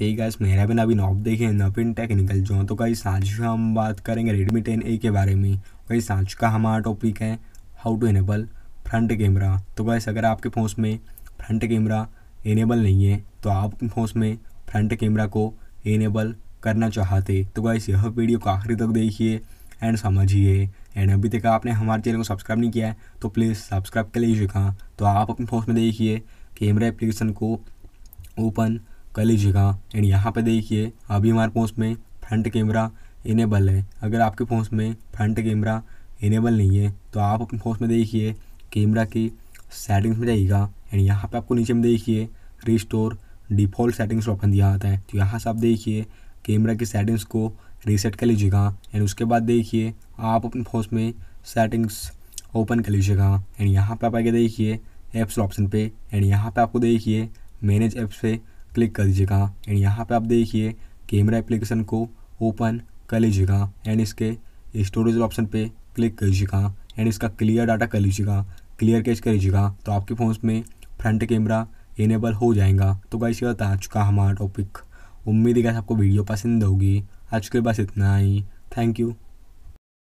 Hey guys मेरा भी नवीन आप देखें नवीन टेक्निकल जो तो गाइस आज हम बात करेंगे रेडमी टेन ए के बारे में। गाइस आज का हमारा टॉपिक है how to enable front camera तो गाइस अगर आपके फ़ोन में फ्रंट कैमरा इनेबल नहीं है तो आप फ़ोन में फ्रंट कैमरा को इनेबल करना चाहते तो गाइस यह वीडियो को आखिरी तक देखिए एंड समझिए। एंड अभी तक आपने हमारे चैनल को सब्सक्राइब नहीं किया है तो प्लीज़ सब्सक्राइब कर लीजिएगा। तो आप अपने फ़ोन में देखिए कैमरा एप्लीकेशन को ओपन कर लीजिएगा। एंड यहाँ पे देखिए, अभी हमारे फ़ोन में फ्रंट कैमरा इनेबल है। अगर आपके फ़ोन में फ्रंट कैमरा इनेबल नहीं है तो आप अपने फ़ोन में देखिए कैमरा की सेटिंग्स में जाइएगा। एंड यहाँ पे आपको नीचे में देखिए रिस्टोर डिफ़ॉल्ट सेटिंग्स ओपन दिया आता है। तो यहाँ से आप देखिए कैमरा की सेटिंग्स को रीसेट कर लीजिएगा। एंड उसके बाद देखिए, आप अपने फ़ोन में सेटिंग्स ओपन कर लीजिएगा। एंड यहाँ पे आप आगे देखिए ऐप्स ऑप्शन पे। एंड यहाँ पे आपको देखिए मैनेज ऐप्स पे क्लिक कर दीजिएगा एंड यहाँ पे आप देखिए कैमरा एप्लीकेशन को ओपन कर लीजिएगा एंड इसके स्टोरेज ऑप्शन पे क्लिक कर लीजिएगा एंड इसका क्लियर डाटा कर लीजिएगा, क्लियर कैच कर लीजिएगा तो आपके फ़ोन में फ्रंट कैमरा इनेबल हो जाएगा। तो गाइस, ये था आज का हमारा टॉपिक। उम्मीद है आपको वीडियो पसंद होगी। आज के बस इतना ही। Thank you.